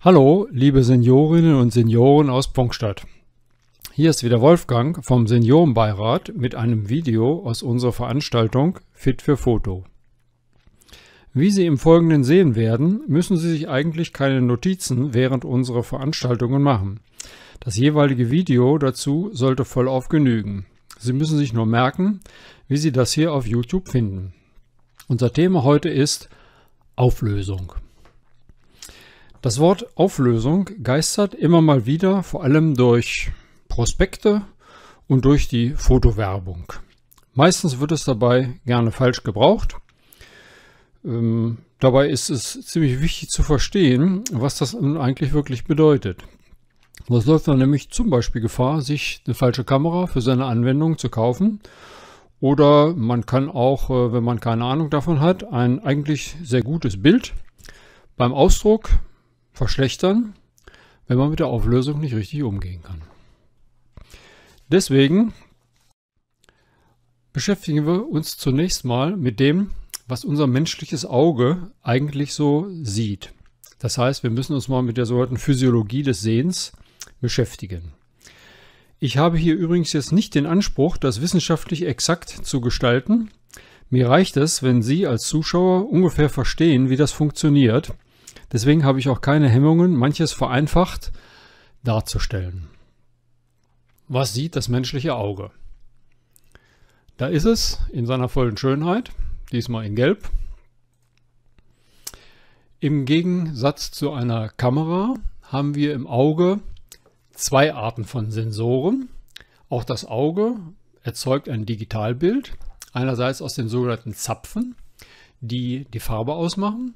Hallo, liebe Seniorinnen und Senioren aus Pongstadt. Hier ist wieder Wolfgang vom Seniorenbeirat mit einem Video aus unserer Veranstaltung Fit für Foto. Wie Sie im Folgenden sehen werden, müssen Sie sich eigentlich keine Notizen während unserer Veranstaltungen machen. Das jeweilige Video dazu sollte vollauf genügen. Sie müssen sich nur merken, wie Sie das hier auf YouTube finden. Unser Thema heute ist Auflösung. Das Wort Auflösung geistert immer mal wieder, vor allem durch Prospekte und durch die Fotowerbung. Meistens wird es dabei gerne falsch gebraucht. Ähm, dabei ist es ziemlich wichtig zu verstehen, was das eigentlich wirklich bedeutet. Was läuft man nämlich zum Beispiel Gefahr, sich eine falsche Kamera für seine Anwendung zu kaufen. Oder man kann auch, äh, wenn man keine Ahnung davon hat, ein eigentlich sehr gutes Bild beim Ausdruck verschlechtern, wenn man mit der Auflösung nicht richtig umgehen kann. Deswegen beschäftigen wir uns zunächst mal mit dem, was unser menschliches Auge eigentlich so sieht. Das heißt, wir müssen uns mal mit der sogenannten Physiologie des Sehens beschäftigen. Ich habe hier übrigens jetzt nicht den Anspruch, das wissenschaftlich exakt zu gestalten. Mir reicht es, wenn Sie als Zuschauer ungefähr verstehen, wie das funktioniert Deswegen habe ich auch keine Hemmungen, manches vereinfacht darzustellen. Was sieht das menschliche Auge? Da ist es in seiner vollen Schönheit, diesmal in Gelb. Im Gegensatz zu einer Kamera haben wir im Auge zwei Arten von Sensoren. Auch das Auge erzeugt ein Digitalbild, einerseits aus den sogenannten Zapfen, die die Farbe ausmachen,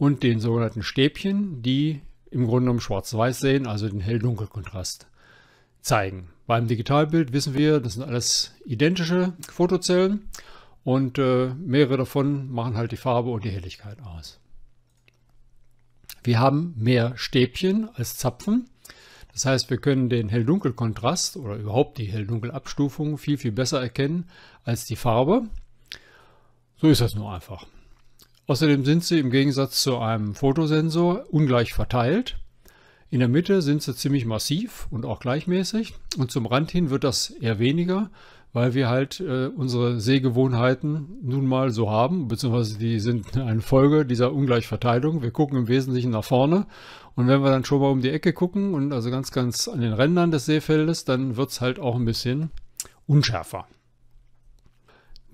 und den sogenannten Stäbchen, die im Grunde genommen schwarz-weiß sehen, also den Hell-Dunkel-Kontrast zeigen. Beim Digitalbild wissen wir, das sind alles identische Fotozellen und äh, mehrere davon machen halt die Farbe und die Helligkeit aus. Wir haben mehr Stäbchen als Zapfen. Das heißt, wir können den Hell-Dunkel-Kontrast oder überhaupt die Hell-Dunkel-Abstufung viel, viel besser erkennen als die Farbe. So ist das nur einfach. Außerdem sind sie im Gegensatz zu einem Fotosensor ungleich verteilt. In der Mitte sind sie ziemlich massiv und auch gleichmäßig und zum Rand hin wird das eher weniger, weil wir halt äh, unsere Sehgewohnheiten nun mal so haben, beziehungsweise die sind eine Folge dieser Ungleichverteilung. Wir gucken im Wesentlichen nach vorne und wenn wir dann schon mal um die Ecke gucken und also ganz, ganz an den Rändern des Sehfeldes, dann wird es halt auch ein bisschen unschärfer.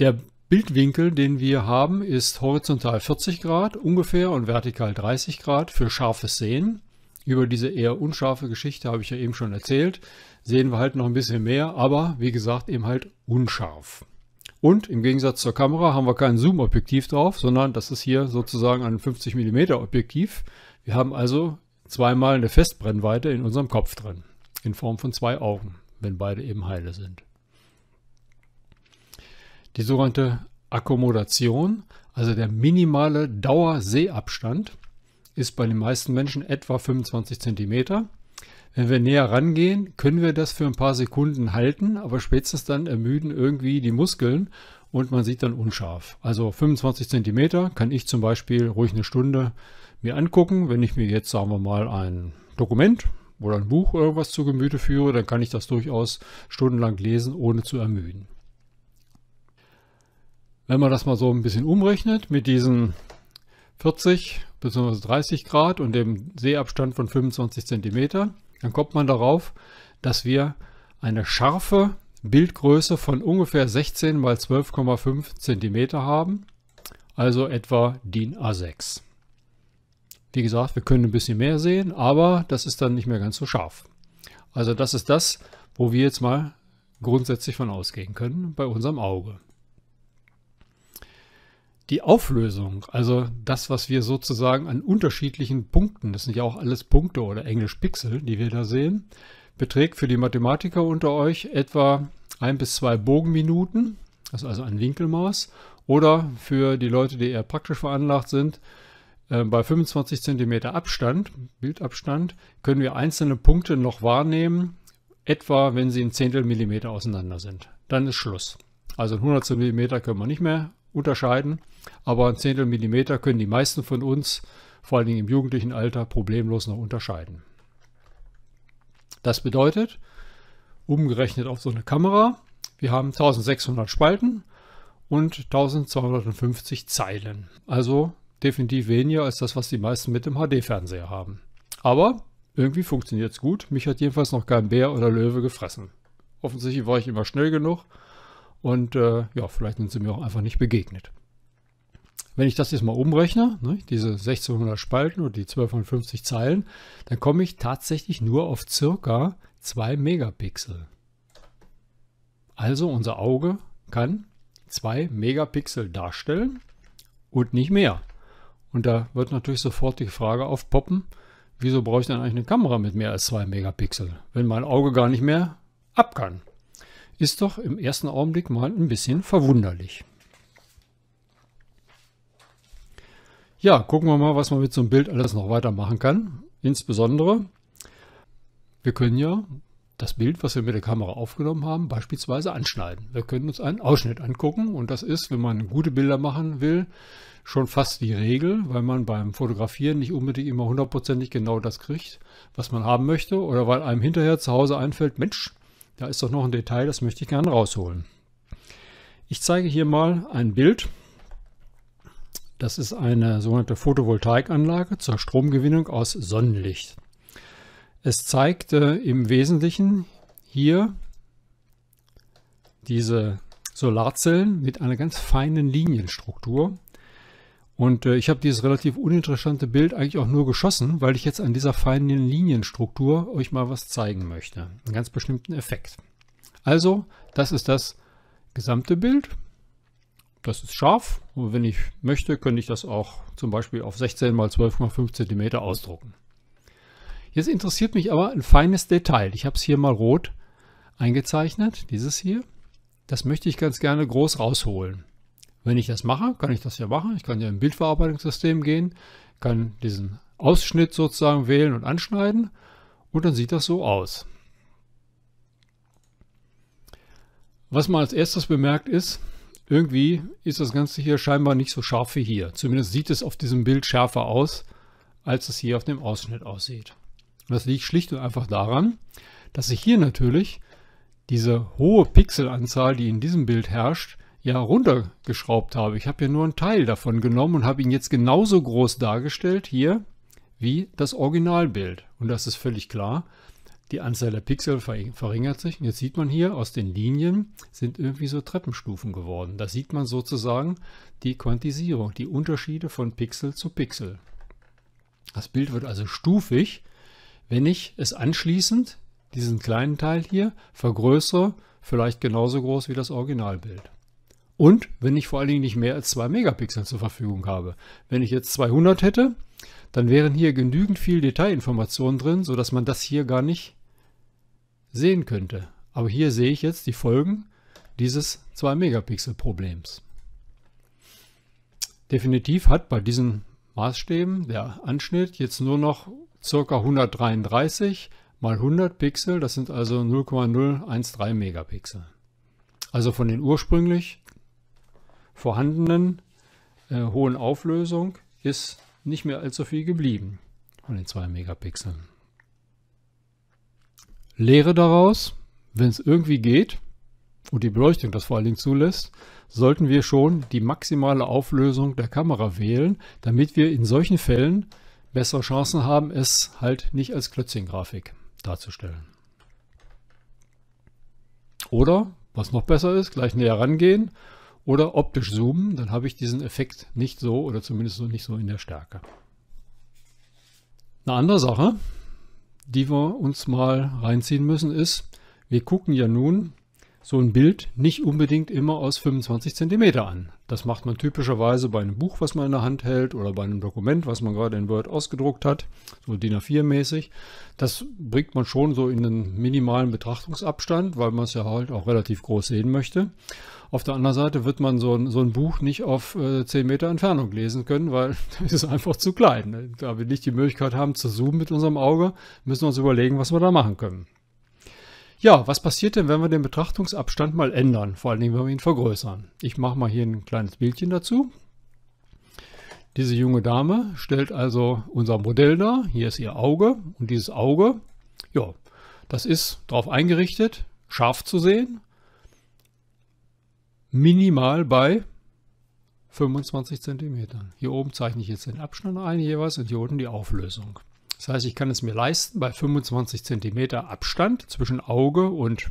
Der Bildwinkel, den wir haben, ist horizontal 40 Grad ungefähr und vertikal 30 Grad für scharfes Sehen. Über diese eher unscharfe Geschichte habe ich ja eben schon erzählt. Sehen wir halt noch ein bisschen mehr, aber wie gesagt eben halt unscharf. Und im Gegensatz zur Kamera haben wir kein Zoom-Objektiv drauf, sondern das ist hier sozusagen ein 50 mm Objektiv. Wir haben also zweimal eine Festbrennweite in unserem Kopf drin, in Form von zwei Augen, wenn beide eben heile sind. Die sogenannte Akkommodation, also der minimale Dauersehabstand, ist bei den meisten Menschen etwa 25 cm. Wenn wir näher rangehen, können wir das für ein paar Sekunden halten, aber spätestens dann ermüden irgendwie die Muskeln und man sieht dann unscharf. Also 25 cm kann ich zum Beispiel ruhig eine Stunde mir angucken. Wenn ich mir jetzt, sagen wir mal, ein Dokument oder ein Buch oder was zu Gemüte führe, dann kann ich das durchaus stundenlang lesen, ohne zu ermüden. Wenn man das mal so ein bisschen umrechnet mit diesen 40 bzw. 30 Grad und dem Seeabstand von 25 cm, dann kommt man darauf, dass wir eine scharfe Bildgröße von ungefähr 16 x 12,5 cm haben, also etwa DIN A6. Wie gesagt, wir können ein bisschen mehr sehen, aber das ist dann nicht mehr ganz so scharf. Also das ist das, wo wir jetzt mal grundsätzlich von ausgehen können bei unserem Auge. Die Auflösung, also das, was wir sozusagen an unterschiedlichen Punkten, das sind ja auch alles Punkte oder Englisch Pixel, die wir da sehen, beträgt für die Mathematiker unter euch etwa ein bis zwei Bogenminuten, das ist also ein Winkelmaß, oder für die Leute, die eher praktisch veranlagt sind, äh, bei 25 cm Abstand, Bildabstand, können wir einzelne Punkte noch wahrnehmen, etwa wenn sie ein Zehntel Millimeter auseinander sind. Dann ist Schluss. Also ein 100 Millimeter können wir nicht mehr unterscheiden. Aber ein Zehntel Millimeter können die meisten von uns vor allen Dingen im jugendlichen Alter problemlos noch unterscheiden. Das bedeutet, umgerechnet auf so eine Kamera, wir haben 1600 Spalten und 1250 Zeilen. Also definitiv weniger als das, was die meisten mit dem HD-Fernseher haben. Aber irgendwie funktioniert es gut. Mich hat jedenfalls noch kein Bär oder Löwe gefressen. Offensichtlich war ich immer schnell genug und äh, ja, vielleicht sind sie mir auch einfach nicht begegnet. Wenn ich das jetzt mal umrechne, ne, diese 1600 Spalten und die 1250 Zeilen, dann komme ich tatsächlich nur auf circa 2 Megapixel. Also unser Auge kann 2 Megapixel darstellen und nicht mehr. Und da wird natürlich sofort die Frage aufpoppen, wieso brauche ich dann eigentlich eine Kamera mit mehr als 2 Megapixel, wenn mein Auge gar nicht mehr ab kann. Ist doch im ersten Augenblick mal ein bisschen verwunderlich. Ja, gucken wir mal, was man mit so einem Bild alles noch weitermachen kann. Insbesondere, wir können ja das Bild, was wir mit der Kamera aufgenommen haben, beispielsweise anschneiden. Wir können uns einen Ausschnitt angucken und das ist, wenn man gute Bilder machen will, schon fast die Regel, weil man beim Fotografieren nicht unbedingt immer hundertprozentig genau das kriegt, was man haben möchte oder weil einem hinterher zu Hause einfällt, Mensch, da ist doch noch ein Detail, das möchte ich gerne rausholen. Ich zeige hier mal ein Bild. Das ist eine sogenannte Photovoltaikanlage zur Stromgewinnung aus Sonnenlicht. Es zeigt äh, im Wesentlichen hier diese Solarzellen mit einer ganz feinen Linienstruktur. Und äh, ich habe dieses relativ uninteressante Bild eigentlich auch nur geschossen, weil ich jetzt an dieser feinen Linienstruktur euch mal was zeigen möchte. Einen ganz bestimmten Effekt. Also, das ist das gesamte Bild. Das ist scharf. Und wenn ich möchte, könnte ich das auch zum Beispiel auf 16 x 12,5 cm ausdrucken. Jetzt interessiert mich aber ein feines Detail. Ich habe es hier mal rot eingezeichnet, dieses hier. Das möchte ich ganz gerne groß rausholen. Wenn ich das mache, kann ich das ja machen. Ich kann ja im Bildverarbeitungssystem gehen, kann diesen Ausschnitt sozusagen wählen und anschneiden und dann sieht das so aus. Was man als erstes bemerkt ist, irgendwie ist das Ganze hier scheinbar nicht so scharf wie hier. Zumindest sieht es auf diesem Bild schärfer aus, als es hier auf dem Ausschnitt aussieht. Das liegt schlicht und einfach daran, dass ich hier natürlich diese hohe Pixelanzahl, die in diesem Bild herrscht, ja runtergeschraubt habe. Ich habe ja nur einen Teil davon genommen und habe ihn jetzt genauso groß dargestellt hier wie das Originalbild. Und das ist völlig klar. Die Anzahl der Pixel verringert sich. Und jetzt sieht man hier, aus den Linien sind irgendwie so Treppenstufen geworden. Da sieht man sozusagen die Quantisierung, die Unterschiede von Pixel zu Pixel. Das Bild wird also stufig wenn ich es anschließend, diesen kleinen Teil hier, vergrößere, vielleicht genauso groß wie das Originalbild. Und wenn ich vor allen Dingen nicht mehr als 2 Megapixel zur Verfügung habe. Wenn ich jetzt 200 hätte, dann wären hier genügend viel Detailinformationen drin, sodass man das hier gar nicht sehen könnte. Aber hier sehe ich jetzt die Folgen dieses 2 Megapixel Problems. Definitiv hat bei diesen Maßstäben der Anschnitt jetzt nur noch ca. 133 mal 100 Pixel, das sind also 0,013 Megapixel. Also von den ursprünglich vorhandenen äh, hohen Auflösung ist nicht mehr allzu viel geblieben von den 2 Megapixeln. Lehre daraus, wenn es irgendwie geht und die Beleuchtung das vor allen Dingen zulässt, sollten wir schon die maximale Auflösung der Kamera wählen, damit wir in solchen Fällen bessere Chancen haben, es halt nicht als Klötzchen-Grafik darzustellen. Oder, was noch besser ist, gleich näher rangehen oder optisch zoomen, dann habe ich diesen Effekt nicht so oder zumindest nicht so in der Stärke. Eine andere Sache, die wir uns mal reinziehen müssen, ist, wir gucken ja nun so ein Bild nicht unbedingt immer aus 25 cm an. Das macht man typischerweise bei einem Buch, was man in der Hand hält oder bei einem Dokument, was man gerade in Word ausgedruckt hat, so DIN A4 mäßig. Das bringt man schon so in einen minimalen Betrachtungsabstand, weil man es ja halt auch relativ groß sehen möchte. Auf der anderen Seite wird man so ein, so ein Buch nicht auf äh, 10 Meter Entfernung lesen können, weil das ist einfach zu klein. Da wir nicht die Möglichkeit haben zu zoomen mit unserem Auge, müssen wir uns überlegen, was wir da machen können. Ja, was passiert denn, wenn wir den Betrachtungsabstand mal ändern? Vor allen Dingen, wenn wir ihn vergrößern. Ich mache mal hier ein kleines Bildchen dazu. Diese junge Dame stellt also unser Modell dar. Hier ist ihr Auge und dieses Auge, ja, das ist darauf eingerichtet, scharf zu sehen. Minimal bei 25 cm. Hier oben zeichne ich jetzt den Abstand ein jeweils und hier unten die Auflösung. Das heißt, ich kann es mir leisten, bei 25 cm Abstand zwischen Auge und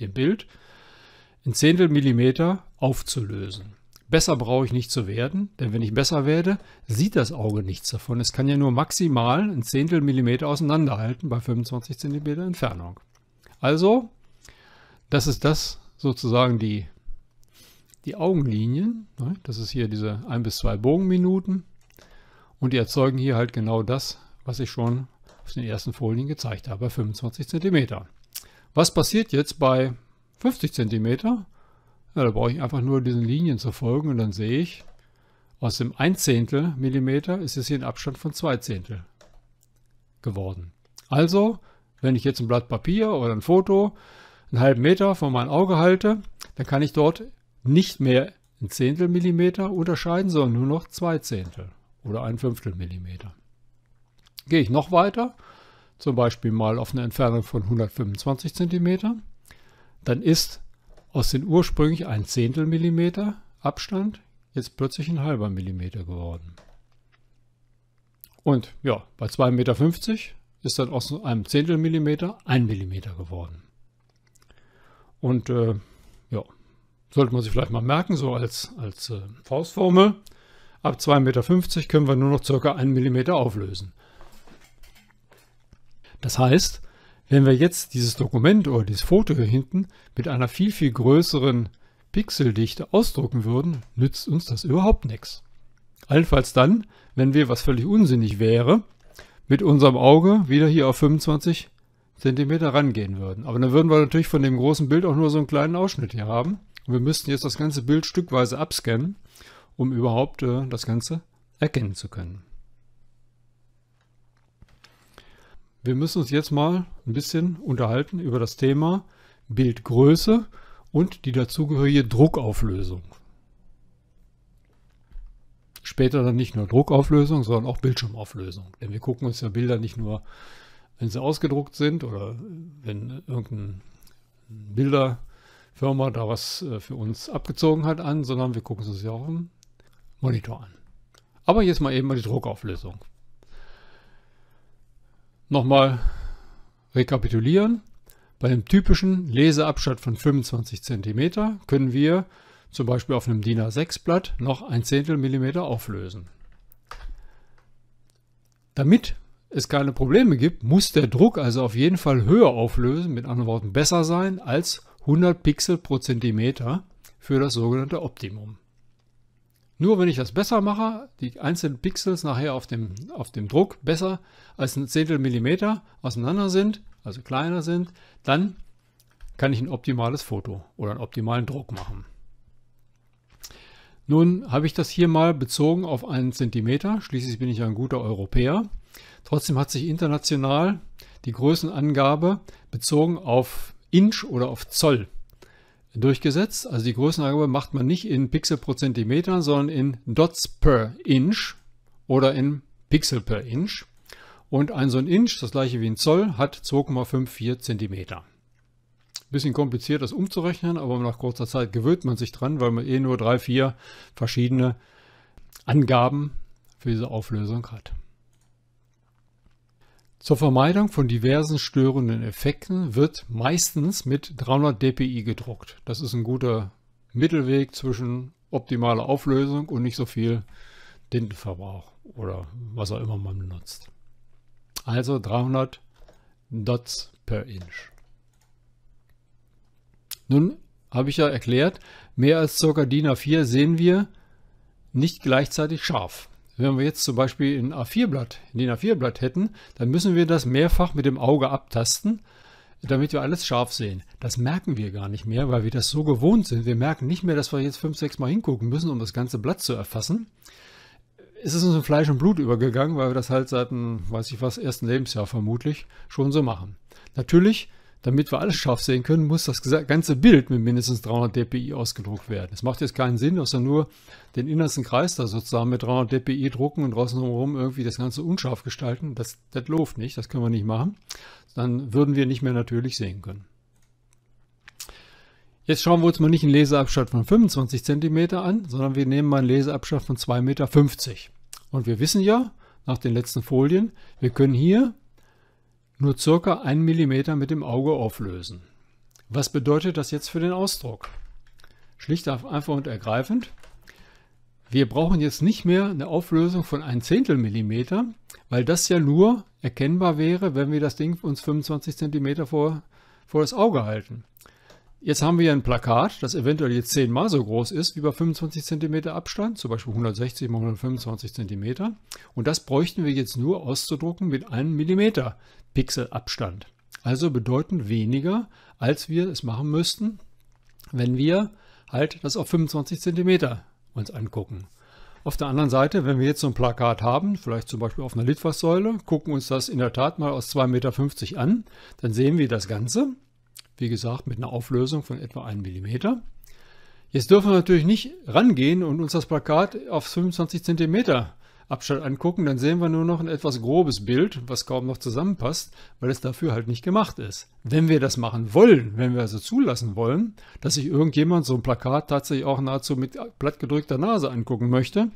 dem Bild in Zehntel Millimeter aufzulösen. Besser brauche ich nicht zu werden, denn wenn ich besser werde, sieht das Auge nichts davon. Es kann ja nur maximal ein Zehntel Millimeter auseinanderhalten bei 25 cm Entfernung. Also, das ist das sozusagen die, die Augenlinien. Ne? Das ist hier diese 1 bis 2 Bogenminuten. Und die erzeugen hier halt genau das, was ich schon auf den ersten Folien gezeigt habe, bei 25 cm. Was passiert jetzt bei 50 cm? Ja, da brauche ich einfach nur diesen Linien zu folgen und dann sehe ich, aus dem 1 Zehntel Millimeter ist es hier ein Abstand von 2 Zehntel geworden. Also, wenn ich jetzt ein Blatt Papier oder ein Foto einen halben Meter von meinem Auge halte, dann kann ich dort nicht mehr ein Zehntel Millimeter unterscheiden, sondern nur noch 2 Zehntel oder ein Fünftel Millimeter. Gehe ich noch weiter, zum Beispiel mal auf eine Entfernung von 125 cm, dann ist aus den ursprünglich ein Zehntel Millimeter Abstand jetzt plötzlich ein halber Millimeter geworden. Und ja, bei 2,50 Meter ist dann aus einem Zehntel Millimeter ein Millimeter geworden. Und äh, sollte man sich vielleicht mal merken, so als, als äh, Faustformel. Ab 2,50 Meter können wir nur noch ca. 1 Millimeter auflösen. Das heißt, wenn wir jetzt dieses Dokument oder dieses Foto hier hinten mit einer viel, viel größeren Pixeldichte ausdrucken würden, nützt uns das überhaupt nichts. Allenfalls dann, wenn wir, was völlig unsinnig wäre, mit unserem Auge wieder hier auf 25 cm rangehen würden. Aber dann würden wir natürlich von dem großen Bild auch nur so einen kleinen Ausschnitt hier haben. Und wir müssten jetzt das ganze Bild stückweise abscannen, um überhaupt äh, das Ganze erkennen zu können. Wir müssen uns jetzt mal ein bisschen unterhalten über das Thema Bildgröße und die dazugehörige Druckauflösung. Später dann nicht nur Druckauflösung, sondern auch Bildschirmauflösung. Denn wir gucken uns ja Bilder nicht nur, wenn sie ausgedruckt sind oder wenn irgendeine Bilderfirma da was äh, für uns abgezogen hat an, sondern wir gucken uns ja auch im Monitor an. Aber jetzt mal eben mal die Druckauflösung. Nochmal rekapitulieren. Bei einem typischen Leseabstand von 25 cm können wir zum Beispiel auf einem DIN A6-Blatt noch ein Zehntel Millimeter auflösen. Damit es keine Probleme gibt, muss der Druck also auf jeden Fall höher auflösen, mit anderen Worten besser sein als 100 Pixel pro Zentimeter für das sogenannte Optimum. Nur wenn ich das besser mache, die einzelnen Pixels nachher auf dem, auf dem Druck besser als ein Zehntel Millimeter auseinander sind, also kleiner sind, dann kann ich ein optimales Foto oder einen optimalen Druck machen. Nun habe ich das hier mal bezogen auf einen Zentimeter, schließlich bin ich ein guter Europäer. Trotzdem hat sich international die Größenangabe bezogen auf Inch oder auf Zoll durchgesetzt. Also die Größenangabe macht man nicht in Pixel pro Zentimeter, sondern in Dots per Inch oder in Pixel per Inch. Und ein so ein Inch, das gleiche wie ein Zoll, hat 2,54 Zentimeter. Bisschen kompliziert, das umzurechnen, aber nach kurzer Zeit gewöhnt man sich dran, weil man eh nur drei, vier verschiedene Angaben für diese Auflösung hat. Zur Vermeidung von diversen störenden Effekten wird meistens mit 300 dpi gedruckt. Das ist ein guter Mittelweg zwischen optimaler Auflösung und nicht so viel Tintenverbrauch oder was auch immer man benutzt. Also 300 Dots per Inch. Nun habe ich ja erklärt, mehr als ca. DIN A4 sehen wir nicht gleichzeitig scharf. Wenn wir jetzt zum Beispiel ein A4-Blatt, ein A4-Blatt hätten, dann müssen wir das mehrfach mit dem Auge abtasten, damit wir alles scharf sehen. Das merken wir gar nicht mehr, weil wir das so gewohnt sind. Wir merken nicht mehr, dass wir jetzt fünf, sechs Mal hingucken müssen, um das ganze Blatt zu erfassen. Es ist uns in Fleisch und Blut übergegangen, weil wir das halt seit dem, weiß ich was, ersten Lebensjahr vermutlich schon so machen. Natürlich damit wir alles scharf sehen können, muss das ganze Bild mit mindestens 300 dpi ausgedruckt werden. Es macht jetzt keinen Sinn, wir nur den innersten Kreis da sozusagen mit 300 dpi drucken und draußen herum irgendwie das Ganze unscharf gestalten. Das, das läuft nicht, das können wir nicht machen. Dann würden wir nicht mehr natürlich sehen können. Jetzt schauen wir uns mal nicht einen Leseabstand von 25 cm an, sondern wir nehmen mal einen Leseabstand von 2,50 Meter. Und wir wissen ja, nach den letzten Folien, wir können hier nur circa 1 mm mit dem Auge auflösen. Was bedeutet das jetzt für den Ausdruck? Schlicht einfach und ergreifend. Wir brauchen jetzt nicht mehr eine Auflösung von 1 Zehntel Millimeter, weil das ja nur erkennbar wäre, wenn wir das Ding uns 25 cm vor, vor das Auge halten. Jetzt haben wir ein Plakat, das eventuell jetzt zehnmal so groß ist wie bei 25 cm Abstand, zum Beispiel 160 x 125 cm. Und das bräuchten wir jetzt nur auszudrucken mit einem Millimeter Pixel Abstand. Also bedeutend weniger, als wir es machen müssten, wenn wir halt das auf 25 cm uns angucken. Auf der anderen Seite, wenn wir jetzt so ein Plakat haben, vielleicht zum Beispiel auf einer Litfaßsäule, gucken uns das in der Tat mal aus 2,50 Meter an, dann sehen wir das Ganze wie gesagt, mit einer Auflösung von etwa 1 mm. Jetzt dürfen wir natürlich nicht rangehen und uns das Plakat auf 25 cm Abstand angucken, dann sehen wir nur noch ein etwas grobes Bild, was kaum noch zusammenpasst, weil es dafür halt nicht gemacht ist. Wenn wir das machen wollen, wenn wir also zulassen wollen, dass sich irgendjemand so ein Plakat tatsächlich auch nahezu mit plattgedrückter Nase angucken möchte,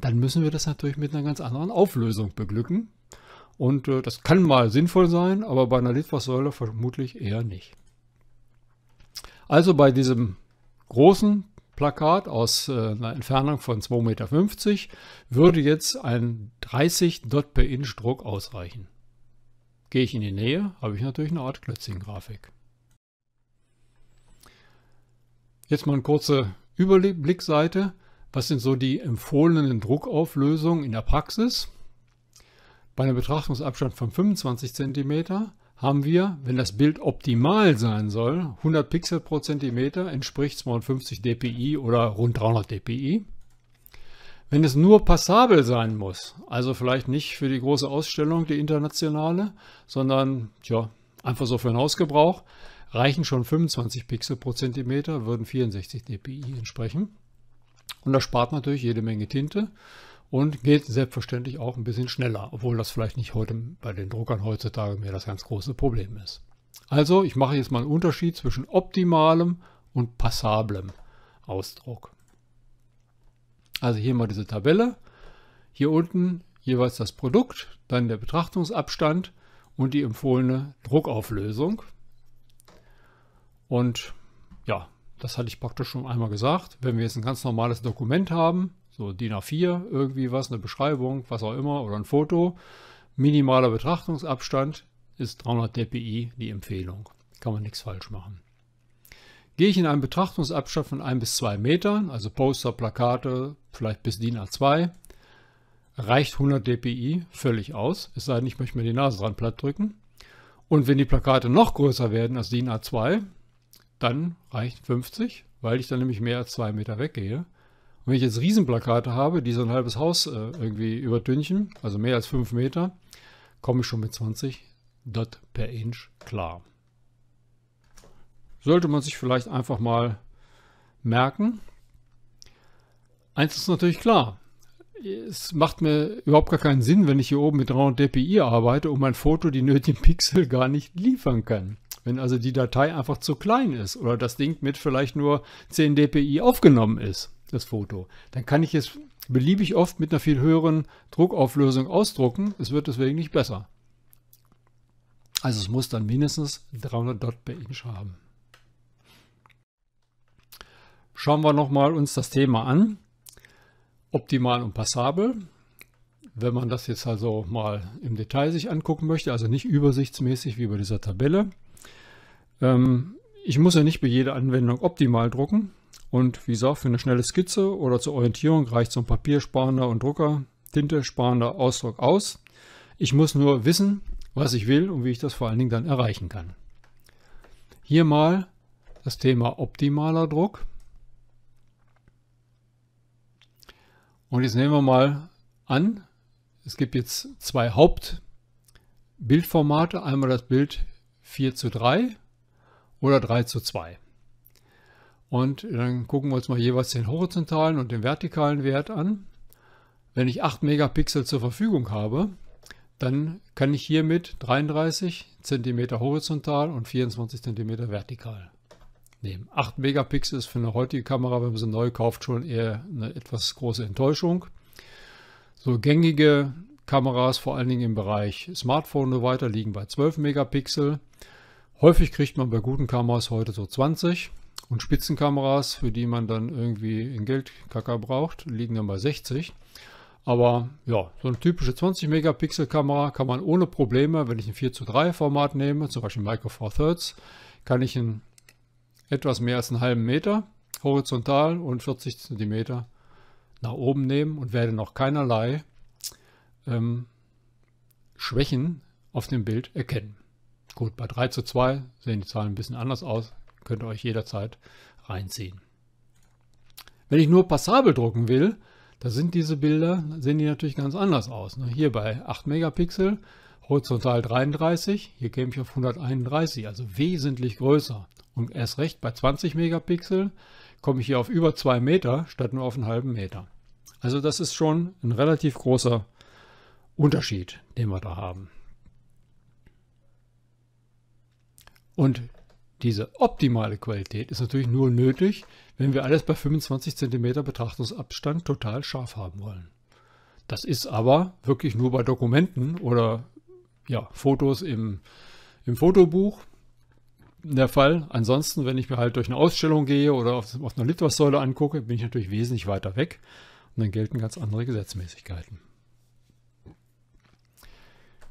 dann müssen wir das natürlich mit einer ganz anderen Auflösung beglücken. Und äh, das kann mal sinnvoll sein, aber bei einer Litfaßsäule vermutlich eher nicht. Also bei diesem großen Plakat aus äh, einer Entfernung von 2,50 Meter würde jetzt ein 30 Dot per Inch Druck ausreichen. Gehe ich in die Nähe, habe ich natürlich eine Art Klötzchen-Grafik. Jetzt mal eine kurze Überblickseite. Was sind so die empfohlenen Druckauflösungen in der Praxis? Bei einem Betrachtungsabstand von 25 cm haben wir, wenn das Bild optimal sein soll, 100 Pixel pro Zentimeter entspricht 250 dpi oder rund 300 dpi. Wenn es nur passabel sein muss, also vielleicht nicht für die große Ausstellung, die internationale, sondern tja, einfach so für den Hausgebrauch, reichen schon 25 Pixel pro Zentimeter, würden 64 dpi entsprechen. Und das spart natürlich jede Menge Tinte und geht selbstverständlich auch ein bisschen schneller, obwohl das vielleicht nicht heute bei den Druckern heutzutage mehr das ganz große Problem ist. Also ich mache jetzt mal einen Unterschied zwischen optimalem und passablem Ausdruck. Also hier mal diese Tabelle. Hier unten jeweils das Produkt, dann der Betrachtungsabstand und die empfohlene Druckauflösung. Und ja, das hatte ich praktisch schon einmal gesagt. Wenn wir jetzt ein ganz normales Dokument haben, so DIN A4, irgendwie was, eine Beschreibung, was auch immer, oder ein Foto. Minimaler Betrachtungsabstand ist 300 dpi die Empfehlung. Kann man nichts falsch machen. Gehe ich in einen Betrachtungsabstand von 1 bis 2 Metern, also Poster, Plakate, vielleicht bis DIN A2, reicht 100 dpi völlig aus, es sei denn, ich möchte mir die Nase dran platt drücken. Und wenn die Plakate noch größer werden als DIN A2, dann reicht 50, weil ich dann nämlich mehr als 2 Meter weggehe. Und wenn ich jetzt Riesenplakate habe, die so ein halbes Haus äh, irgendwie überdünchen, also mehr als 5 Meter, komme ich schon mit 20 Dot per Inch klar. Sollte man sich vielleicht einfach mal merken. Eins ist natürlich klar. Es macht mir überhaupt gar keinen Sinn, wenn ich hier oben mit 300 dpi arbeite und mein Foto die nötigen Pixel gar nicht liefern kann. Wenn also die Datei einfach zu klein ist oder das Ding mit vielleicht nur 10 dpi aufgenommen ist das Foto. Dann kann ich es beliebig oft mit einer viel höheren Druckauflösung ausdrucken. Es wird deswegen nicht besser. Also es muss dann mindestens 300 Dot per Inch haben. Schauen wir nochmal uns das Thema an. Optimal und passabel. Wenn man das jetzt also mal im Detail sich angucken möchte, also nicht übersichtsmäßig wie bei dieser Tabelle. Ähm, ich muss ja nicht bei jeder Anwendung optimal drucken. Und wie gesagt, für eine schnelle Skizze oder zur Orientierung reicht so ein papiersparender und Drucker, tintesparender Ausdruck aus. Ich muss nur wissen, was ich will und wie ich das vor allen Dingen dann erreichen kann. Hier mal das Thema optimaler Druck. Und jetzt nehmen wir mal an, es gibt jetzt zwei Hauptbildformate. Einmal das Bild 4 zu 3 oder 3 zu 2. Und dann gucken wir uns mal jeweils den horizontalen und den vertikalen Wert an. Wenn ich 8 Megapixel zur Verfügung habe, dann kann ich hiermit 33 cm horizontal und 24 cm vertikal nehmen. 8 Megapixel ist für eine heutige Kamera, wenn man sie neu kauft, schon eher eine etwas große Enttäuschung. So gängige Kameras, vor allen Dingen im Bereich Smartphone und weiter, liegen bei 12 Megapixel. Häufig kriegt man bei guten Kameras heute so 20 und Spitzenkameras, für die man dann irgendwie in Geldkacker braucht, liegen dann bei 60. Aber ja, so eine typische 20 Megapixel Kamera kann man ohne Probleme, wenn ich ein 4 zu 3 Format nehme, zum Beispiel Micro Four Thirds, kann ich in etwas mehr als einen halben Meter horizontal und 40 Zentimeter nach oben nehmen und werde noch keinerlei ähm, Schwächen auf dem Bild erkennen. Gut, bei 3 zu 2 sehen die Zahlen ein bisschen anders aus, könnt ihr euch jederzeit reinziehen. Wenn ich nur passabel drucken will, da sind diese Bilder, sehen die natürlich ganz anders aus. Ne? Hier bei 8 Megapixel, horizontal 33, hier käme ich auf 131, also wesentlich größer. Und erst recht bei 20 Megapixel komme ich hier auf über 2 Meter statt nur auf einen halben Meter. Also das ist schon ein relativ großer Unterschied, den wir da haben. Und diese optimale Qualität ist natürlich nur nötig, wenn wir alles bei 25 cm Betrachtungsabstand total scharf haben wollen. Das ist aber wirklich nur bei Dokumenten oder ja, Fotos im, im Fotobuch der Fall. Ansonsten, wenn ich mir halt durch eine Ausstellung gehe oder auf, auf einer Litfaßsäule angucke, bin ich natürlich wesentlich weiter weg und dann gelten ganz andere Gesetzmäßigkeiten.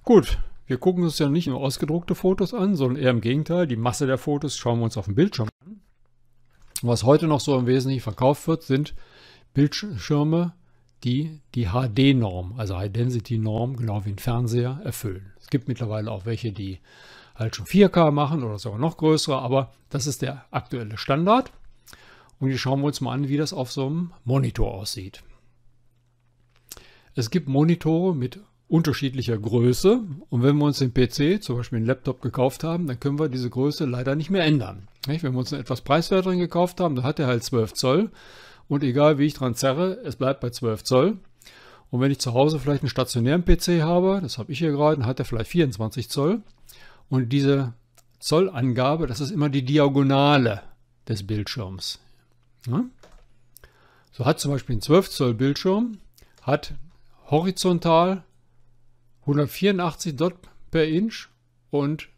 Gut, wir gucken uns ja nicht nur ausgedruckte Fotos an, sondern eher im Gegenteil. Die Masse der Fotos schauen wir uns auf dem Bildschirm an. Was heute noch so im Wesentlichen verkauft wird, sind Bildschirme, die die HD-Norm, also High-Density-Norm, genau wie ein Fernseher, erfüllen. Es gibt mittlerweile auch welche, die halt schon 4K machen oder sogar noch größere, aber das ist der aktuelle Standard. Und hier schauen wir uns mal an, wie das auf so einem Monitor aussieht. Es gibt Monitore mit unterschiedlicher Größe. Und wenn wir uns den PC, zum Beispiel einen Laptop gekauft haben, dann können wir diese Größe leider nicht mehr ändern. Wenn wir uns einen etwas preiswerteren gekauft haben, dann hat er halt 12 Zoll. Und egal wie ich dran zerre, es bleibt bei 12 Zoll. Und wenn ich zu Hause vielleicht einen stationären PC habe, das habe ich hier gerade, dann hat er vielleicht 24 Zoll. Und diese Zollangabe, das ist immer die Diagonale des Bildschirms. Ja? So hat zum Beispiel ein 12 Zoll Bildschirm, hat horizontal 184 Dot per Inch und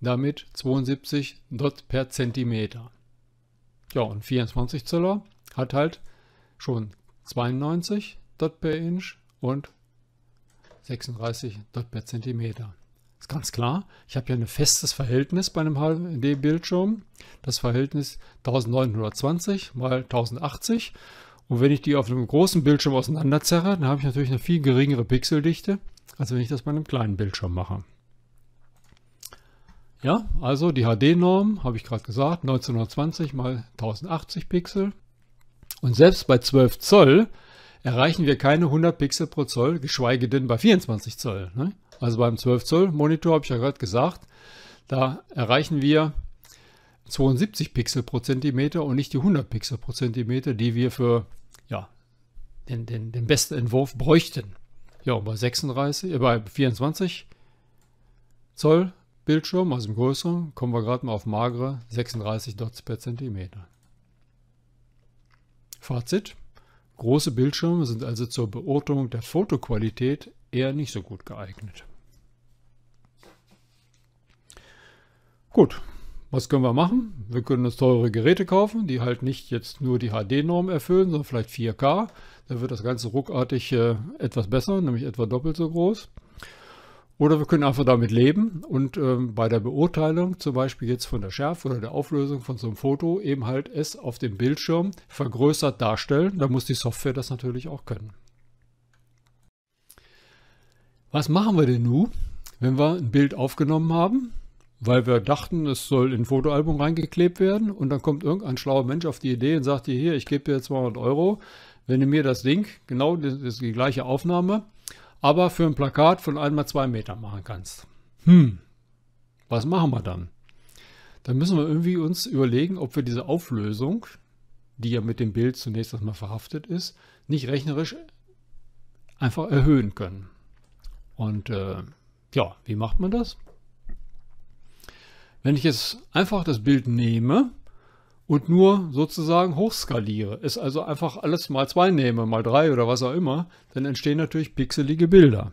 damit 72 Dot per Zentimeter. Ja, und 24 Zöller hat halt schon 92 Dot per Inch und 36 Dot per Zentimeter. Ist ganz klar, ich habe ja ein festes Verhältnis bei einem HD-Bildschirm. Das Verhältnis 1920 mal 1080 und wenn ich die auf einem großen Bildschirm auseinanderzerre, dann habe ich natürlich eine viel geringere Pixeldichte, als wenn ich das bei einem kleinen Bildschirm mache. Ja, also die HD-Norm, habe ich gerade gesagt, 1920 mal 1080 Pixel. Und selbst bei 12 Zoll erreichen wir keine 100 Pixel pro Zoll, geschweige denn bei 24 Zoll. Ne? Also beim 12 Zoll Monitor habe ich ja gerade gesagt, da erreichen wir 72 Pixel pro Zentimeter und nicht die 100 Pixel pro Zentimeter, die wir für den, den, den besten Entwurf bräuchten. Ja, bei 36, äh, bei 24 Zoll Bildschirm, also im größeren, kommen wir gerade mal auf magere 36 Dots per Zentimeter. Fazit. Große Bildschirme sind also zur Beurteilung der Fotoqualität eher nicht so gut geeignet. Gut, was können wir machen? Wir können uns teure Geräte kaufen, die halt nicht jetzt nur die HD-Norm erfüllen, sondern vielleicht 4K. Da wird das Ganze ruckartig äh, etwas besser, nämlich etwa doppelt so groß. Oder wir können einfach damit leben und ähm, bei der Beurteilung, zum Beispiel jetzt von der Schärfe oder der Auflösung von so einem Foto, eben halt es auf dem Bildschirm vergrößert darstellen. Da muss die Software das natürlich auch können. Was machen wir denn nun, wenn wir ein Bild aufgenommen haben? weil wir dachten, es soll in ein Fotoalbum reingeklebt werden und dann kommt irgendein schlauer Mensch auf die Idee und sagt dir hier, ich gebe dir 200 Euro, wenn du mir das Ding, genau das ist die gleiche Aufnahme, aber für ein Plakat von einmal zwei Meter machen kannst. Hm, Was machen wir dann? Dann müssen wir irgendwie uns überlegen, ob wir diese Auflösung, die ja mit dem Bild zunächst erstmal verhaftet ist, nicht rechnerisch einfach erhöhen können. Und äh, ja, wie macht man das? Wenn ich jetzt einfach das Bild nehme und nur sozusagen hochskaliere, es also einfach alles mal zwei nehme, mal drei oder was auch immer, dann entstehen natürlich pixelige Bilder.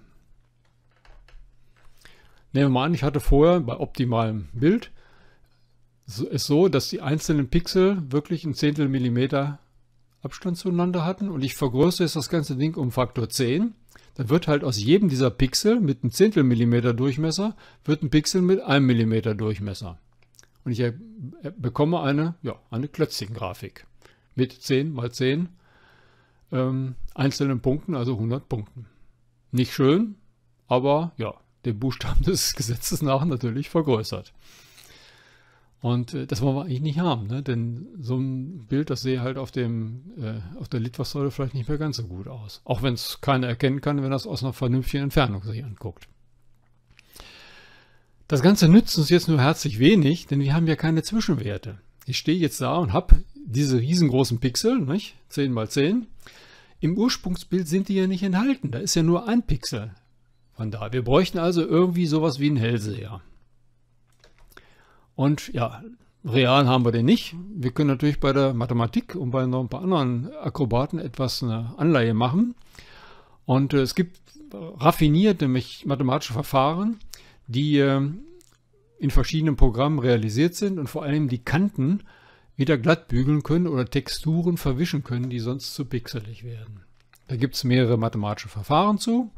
Nehmen wir mal an, ich hatte vorher bei optimalem Bild es so, dass die einzelnen Pixel wirklich ein Zehntel Millimeter Abstand zueinander hatten und ich vergrößere jetzt das ganze Ding um Faktor 10 dann wird halt aus jedem dieser Pixel mit einem Zehntel Millimeter Durchmesser, wird ein Pixel mit einem Millimeter Durchmesser. Und ich bekomme eine, ja, eine Klötzchen-Grafik mit 10 mal 10 ähm, einzelnen Punkten, also 100 Punkten. Nicht schön, aber ja, den Buchstaben des Gesetzes nach natürlich vergrößert. Und äh, das wollen wir eigentlich nicht haben, ne? denn so ein Bild, das sehe halt auf, dem, äh, auf der Litfaßsäule vielleicht nicht mehr ganz so gut aus. Auch wenn es keiner erkennen kann, wenn es aus einer vernünftigen Entfernung sich anguckt. Das Ganze nützt uns jetzt nur herzlich wenig, denn wir haben ja keine Zwischenwerte. Ich stehe jetzt da und habe diese riesengroßen Pixel, nicht? 10 mal 10. Im Ursprungsbild sind die ja nicht enthalten. Da ist ja nur ein Pixel von da. Wir bräuchten also irgendwie sowas wie einen Hellseher. Und ja, real haben wir den nicht. Wir können natürlich bei der Mathematik und bei noch ein paar anderen Akrobaten etwas eine Anleihe machen. Und äh, es gibt raffinierte mathematische Verfahren, die äh, in verschiedenen Programmen realisiert sind und vor allem die Kanten wieder glatt bügeln können oder Texturen verwischen können, die sonst zu pixelig werden. Da gibt es mehrere mathematische Verfahren zu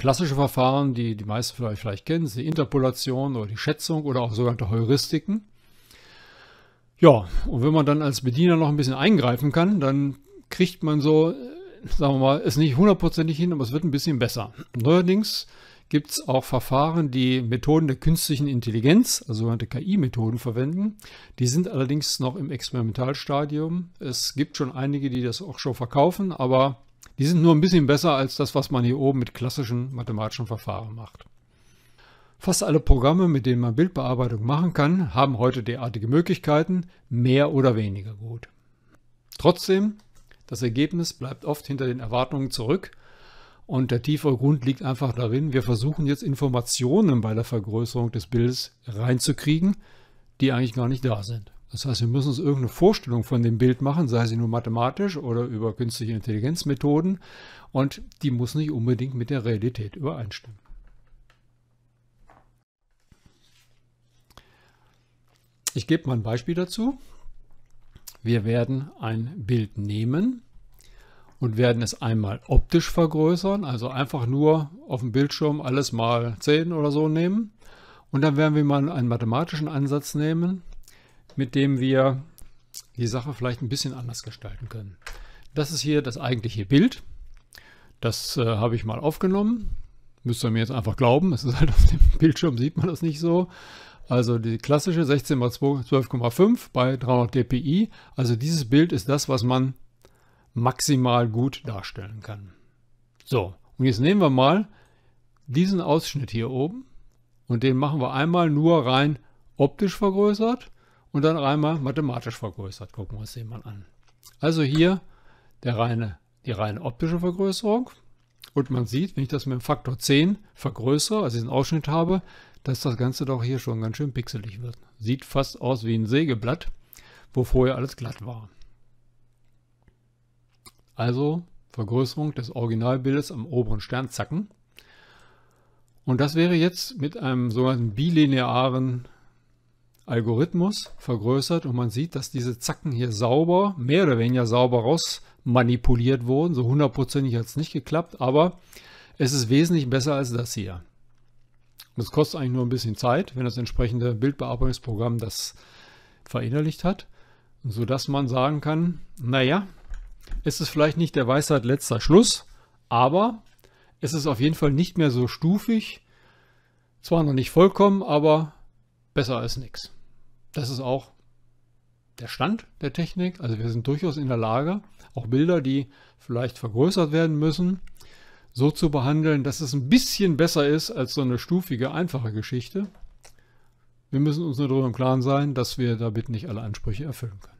klassische Verfahren, die die meisten vielleicht, vielleicht kennen, die Interpolation oder die Schätzung oder auch sogenannte Heuristiken. Ja, und wenn man dann als Bediener noch ein bisschen eingreifen kann, dann kriegt man so, sagen wir mal, es nicht hundertprozentig hin, aber es wird ein bisschen besser. Neuerdings gibt es auch Verfahren, die Methoden der künstlichen Intelligenz, also sogenannte KI-Methoden verwenden. Die sind allerdings noch im Experimentalstadium. Es gibt schon einige, die das auch schon verkaufen, aber die sind nur ein bisschen besser als das, was man hier oben mit klassischen mathematischen Verfahren macht. Fast alle Programme, mit denen man Bildbearbeitung machen kann, haben heute derartige Möglichkeiten, mehr oder weniger gut. Trotzdem, das Ergebnis bleibt oft hinter den Erwartungen zurück und der tiefere Grund liegt einfach darin, wir versuchen jetzt Informationen bei der Vergrößerung des Bildes reinzukriegen, die eigentlich gar nicht da sind. Das heißt, wir müssen uns irgendeine Vorstellung von dem Bild machen, sei sie nur mathematisch oder über künstliche Intelligenzmethoden. Und die muss nicht unbedingt mit der Realität übereinstimmen. Ich gebe mal ein Beispiel dazu. Wir werden ein Bild nehmen und werden es einmal optisch vergrößern, also einfach nur auf dem Bildschirm alles mal 10 oder so nehmen. Und dann werden wir mal einen mathematischen Ansatz nehmen mit dem wir die Sache vielleicht ein bisschen anders gestalten können. Das ist hier das eigentliche Bild. Das äh, habe ich mal aufgenommen. Müsst ihr mir jetzt einfach glauben. Es ist halt auf dem Bildschirm, sieht man das nicht so. Also die klassische 16 x 12,5 bei 300 dpi. Also dieses Bild ist das, was man maximal gut darstellen kann. So, und jetzt nehmen wir mal diesen Ausschnitt hier oben und den machen wir einmal nur rein optisch vergrößert und dann einmal mathematisch vergrößert. Gucken wir uns den mal an. Also hier der reine, die reine optische Vergrößerung. Und man sieht, wenn ich das mit dem Faktor 10 vergrößere, also diesen Ausschnitt habe, dass das Ganze doch hier schon ganz schön pixelig wird. Sieht fast aus wie ein Sägeblatt, wo vorher alles glatt war. Also Vergrößerung des Originalbildes am oberen Sternzacken. Und das wäre jetzt mit einem sogenannten bilinearen Algorithmus vergrößert und man sieht, dass diese Zacken hier sauber, mehr oder weniger sauber raus manipuliert wurden. So hundertprozentig hat es nicht geklappt, aber es ist wesentlich besser als das hier. Das kostet eigentlich nur ein bisschen Zeit, wenn das entsprechende Bildbearbeitungsprogramm das verinnerlicht hat, sodass man sagen kann, naja, es ist vielleicht nicht der Weisheit letzter Schluss, aber es ist auf jeden Fall nicht mehr so stufig, zwar noch nicht vollkommen, aber besser als nichts. Das ist auch der Stand der Technik. Also wir sind durchaus in der Lage, auch Bilder, die vielleicht vergrößert werden müssen, so zu behandeln, dass es ein bisschen besser ist als so eine stufige, einfache Geschichte. Wir müssen uns nur darüber im Klaren sein, dass wir damit nicht alle Ansprüche erfüllen können.